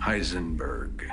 Heisenberg.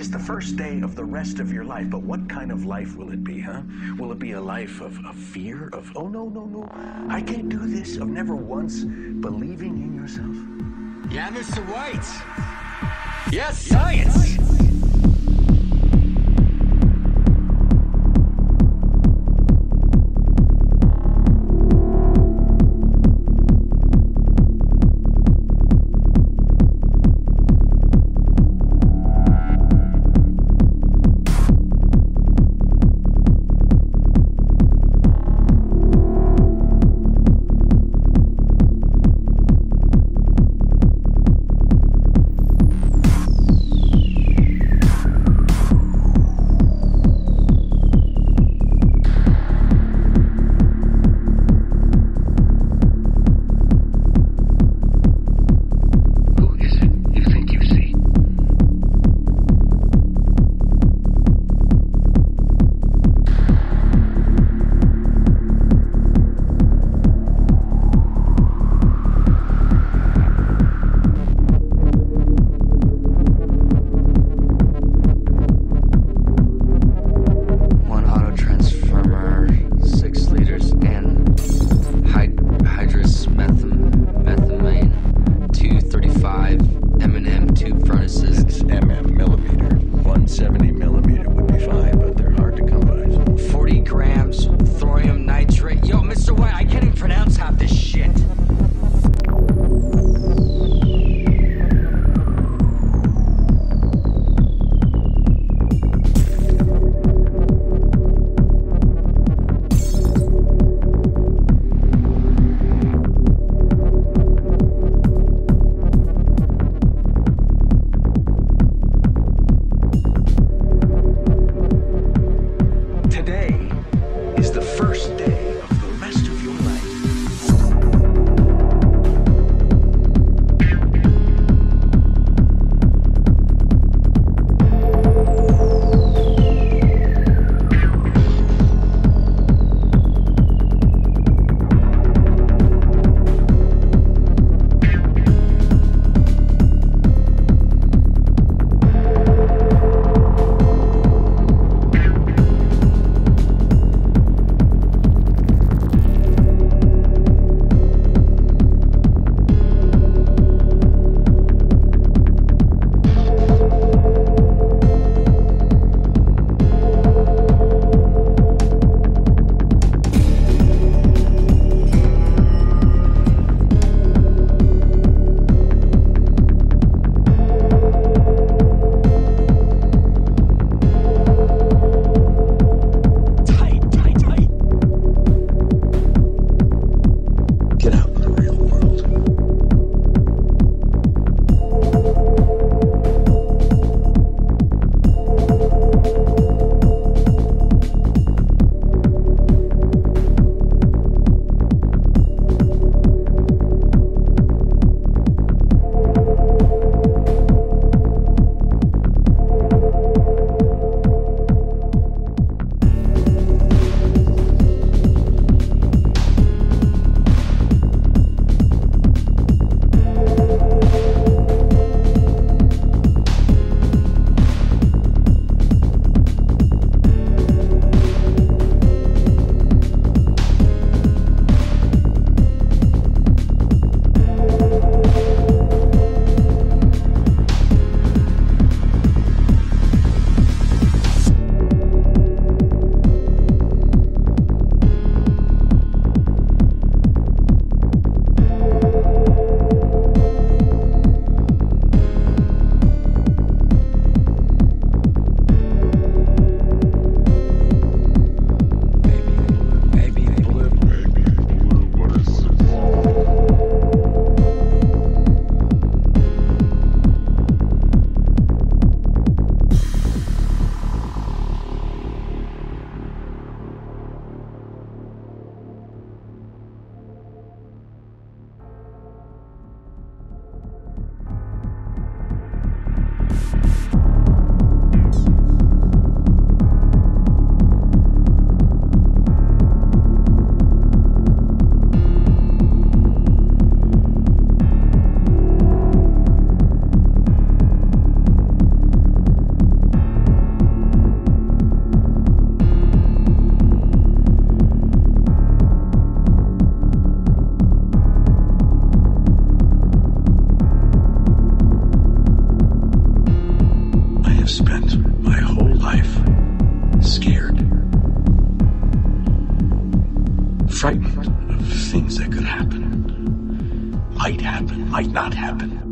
Is the first day of the rest of your life, but what kind of life will it be, huh? Will it be a life of, of fear, of, oh no, no, no, I can't do this, of never once believing in yourself? Yeah, Mr. White. Yes, science. Of things that could happen, might happen, might not happen.